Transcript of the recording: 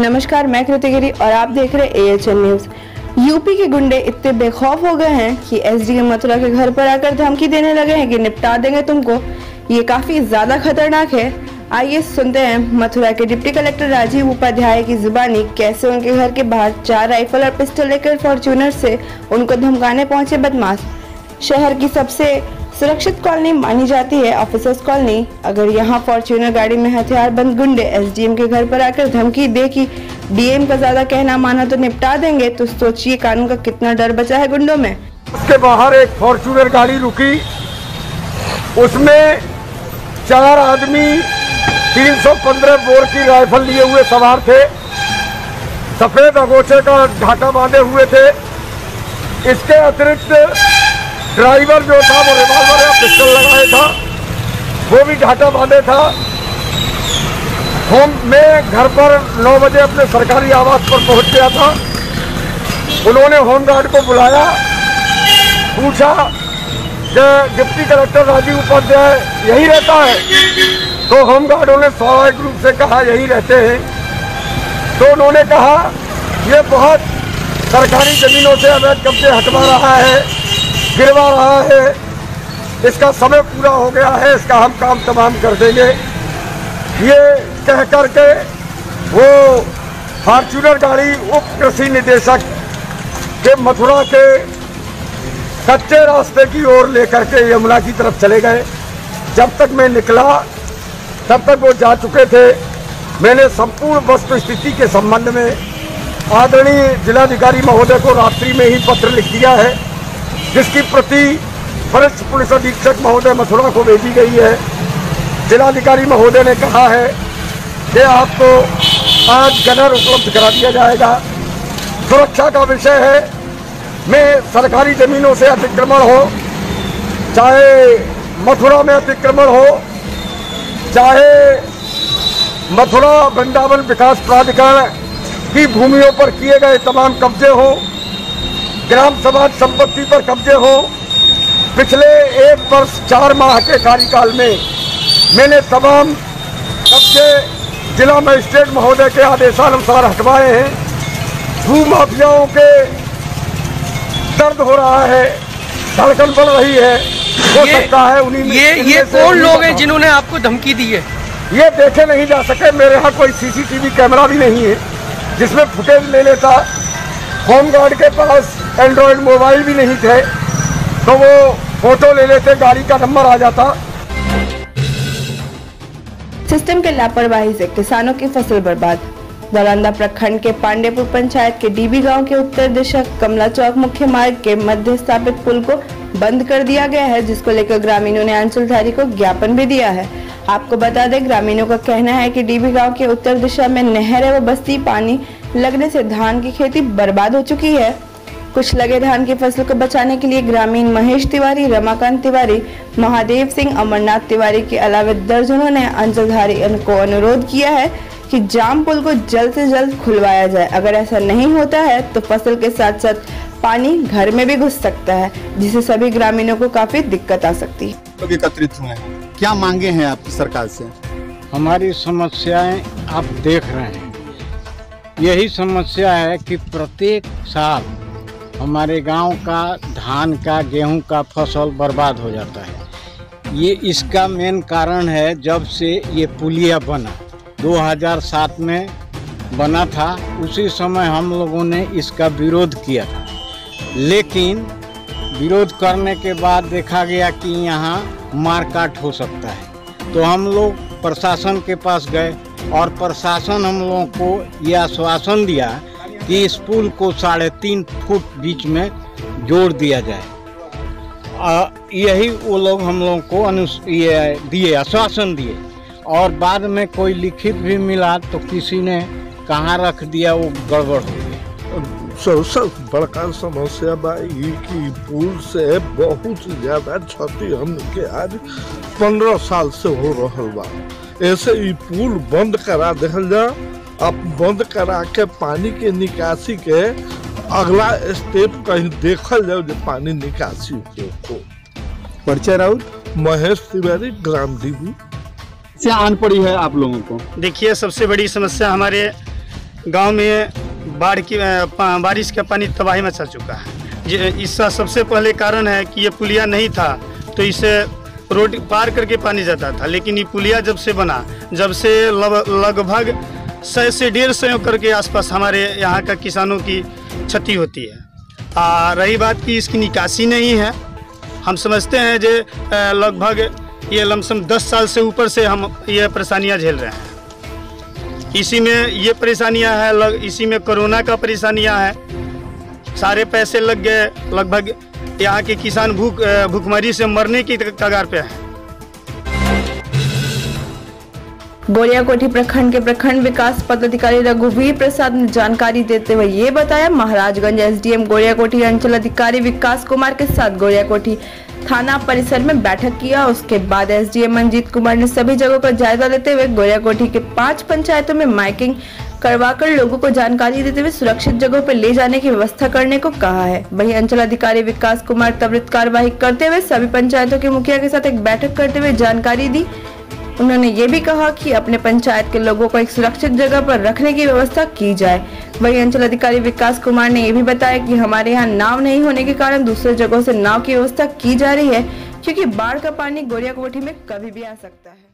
नमस्कार, मैं कृति गिरी और आप देख रहे हैं एएचएन न्यूज़ यूपी के गुंडे इतने बेखौफ हो गए हैं कि एसडी मथुरा के घर पर आकर धमकी देने लगे हैं कि निपटा देंगे तुमको। ये काफ़ी ज़्यादा खतरनाक है। आइए सुनते हैं मथुरा के डिप्टी कलेक्टर राजीव उपाध्याय की जुबानी, कैसे उनके घर के बाहर चार राइफल और पिस्टल लेकर फॉर्चूनर से उनको धमकाने पहुँचे बदमाश। शहर की सबसे सुरक्षित कॉलोनी मानी जाती है। ऑफिसर्स कॉलोनी, अगर यहाँ फॉर्च्यूनर गाड़ी में हथियार बंद गुंडे, एसडीएम के घर पर आकर धमकी दे कि डीएम का ज़्यादा कहना माना तो निपटा देंगे तो सोचिए कानून का कितना डर बचा है गुंडों में। उसके बाहर एक फॉर्चूनर गाड़ी रुकी। उसमें चार आदमी 315 बोर की राइफल लिए हुए सवार थे। सफ़ेद अगोचे का ढाका बांधे हुए थे। इसके अतिरिक्त ड्राइवर जो था, वो रिवॉल्वर या पिस्टल लगाए था। वो भी ढाका बांधे था। होम, मैं घर पर 9 बजे अपने सरकारी आवास पर पहुँच गया था। उन्होंने होमगार्ड को बुलाया। पूछा कि डिप्टी कलेक्टर राजीव उपाध्याय, यही रहता है? तो होमगार्डों ने स्वाभाविक रूप से कहा, यही रहते हैं। तो उन्होंने कहा, ये बहुत सरकारी जमीनों से अवैध कब्जे हटवा रहा है। गिरवा रहा है। इसका समय पूरा हो गया है, इसका हम काम तमाम कर देंगे। ये कह करके वो फॉर्चूनर गाड़ी उप कृषि निदेशक के मथुरा के कच्चे रास्ते की ओर लेकर के यमुना की तरफ़ चले गए। जब तक मैं निकला, तब तक वो जा चुके थे। मैंने संपूर्ण वस्तु स्थिति के संबंध में आदरणीय जिलाधिकारी महोदय को रात्रि में ही पत्र लिख दिया है। जिसकी प्रति वरिष्ठ पुलिस अधीक्षक महोदय मथुरा को भेजी गई है। जिलाधिकारी महोदय ने कहा है कि आपको आज गनर उपलब्ध करा दिया जाएगा। सुरक्षा का विषय है। में सरकारी जमीनों से अतिक्रमण हो, चाहे मथुरा में अतिक्रमण हो, चाहे मथुरा, वृंदावन विकास प्राधिकरण की भूमियों पर किए गए तमाम कब्जे हो ग्राम समाज संपत्ति पर कब्जे हो। पिछले एक वर्ष चार माह के कार्यकाल में मैंने तमाम कब्जे जिला मजिस्ट्रेट महोदय के आदेशानुसार हटवाए हैं। भू माफियाओं के दर्द हो रहा है धड़कन बढ़ रही है हो सकता है उन्हीं ये ये कौन लोग हैं जिन्होंने आपको धमकी दी है? ये देखे नहीं जा सके मेरे यहाँ कोई सीसीटीवी कैमरा भी नहीं है जिसमें फुटेज ले लेता होम गार्ड के पास एंड्रॉयड मोबाइल भी नहीं थे तो वो फ़ोटो ले लेते, गाड़ी का नंबर आ जाता। सिस्टम के लापरवाही से किसानों की फ़सल बर्बाद। दौरानदा प्रखंड के पांडेपुर पंचायत के डीबी गाँव के उत्तर दिशा कमला चौक मुख्य मार्ग के मध्य स्थापित पुल को बंद कर दिया गया है, जिसको लेकर ग्रामीणों ने अंचलधारी को ज्ञापन भी दिया है। आपको बता दें, ग्रामीणों का कहना है कि डीबी गाँव के उत्तर दिशा में नहर व बस्ती, पानी लगने से धान की खेती बर्बाद हो चुकी है। कुछ लगे धान की फ़सल को बचाने के लिए ग्रामीण महेश तिवारी रमाकांत तिवारी महादेव सिंह अमरनाथ तिवारी के अलावा दर्जनों ने अंचलधारी को अनुरोध किया है कि जाम पुल को जल्द से जल्द खुलवाया जाए। अगर ऐसा नहीं होता है तो फ़सल के साथ साथ पानी घर में भी घुस सकता है जिससे सभी ग्रामीणों को काफ़ी दिक्कत आ सकती है। लोग एकत्रित हुए हैं। क्या मांगे हैं आपकी सरकार से? हमारी समस्याएँ आप देख रहे हैं। यही समस्या है कि प्रत्येक साल हमारे गाँव का धान का, गेहूँ का फ़सल बर्बाद हो जाता है। ये इसका मेन कारण है जब से ये पुलिया बना। 2007 में बना था, उसी समय हम लोगों ने इसका विरोध किया था। लेकिन विरोध करने के बाद देखा गया कि यहाँ मारकाट हो सकता है। तो हम लोग प्रशासन के पास गए और प्रशासन हम लोगों को यह आश्वासन दिया कि इस पुल को साढ़े तीन फुट बीच में जोड़ दिया जाए। आ, यही वो लोग हम लोगों को अनु दिए आश्वासन दिए। और बाद में कोई लिखित भी मिला तो किसी ने कहाँ रख दिया वो गड़बड़ हो गई। सबसे बड़का समस्या बा ई कि पुल से बहुत ज़्यादा क्षति हमके आज पंद्रह साल से हो रहा बा। ऐसे ई पुल बंद करा देहल जा। अब बंद करा के पानी के निकासी के अगला स्टेप कहीं देखल जाओ जो पानी निकासी हो। को परिचय राउत? महेश तिवारी ग्राम डीबी। से आन पड़ी है आप लोगों को। देखिए सबसे बड़ी समस्या हमारे गाँव में बाढ़ की बारिश का पानी तबाही मचा चुका है। इसका सबसे पहले कारण है कि ये पुलिया नहीं था तो इसे रोड पार करके पानी जाता था लेकिन ये पुलिया जब से बना जब से लगभग सौ से डेढ़ सौ करके आसपास हमारे यहाँ का किसानों की क्षति होती है। आ, रही बात की इसकी निकासी नहीं है हम समझते हैं जो लगभग ये लमसम दस साल से ऊपर से हम ये परेशानियाँ झेल रहे हैं। इसी में ये परेशानियाँ हैं इसी में कोरोना का परेशानियाँ हैं। सारे पैसे लग गए लगभग यहाँ के किसान भूख भूखमरी से मरने की कगार पे हैं। गोरियाकोठी प्रखंड के प्रखंड विकास पदाधिकारी रघुवीर प्रसाद ने जानकारी देते हुए ये बताया, महाराजगंज एसडीएम गोरियाकोठी अंचल अधिकारी विकास कुमार के साथ गोरियाकोठी थाना परिसर में बैठक किया। उसके बाद एसडीएम मंजीत कुमार ने सभी जगहों का जायजा लेते हुए गोरियाकोठी के पाँच पंचायतों में माइकिंग करवाकर लोगों को जानकारी देते हुए सुरक्षित जगहों पर ले जाने की व्यवस्था करने को कहा है। वहीं अंचल अधिकारी विकास कुमार त्वरित कार्यवाही करते हुए सभी पंचायतों के मुखिया के साथ एक बैठक करते हुए जानकारी दी। उन्होंने ये भी कहा कि अपने पंचायत के लोगों को एक सुरक्षित जगह पर रखने की व्यवस्था की जाए। वहीं अंचल अधिकारी विकास कुमार ने यह भी बताया कि हमारे यहाँ नाव नहीं होने के कारण दूसरे जगहों से नाव की व्यवस्था की जा रही है, क्योंकि बाढ़ का पानी गोरिया कोठी में कभी भी आ सकता है।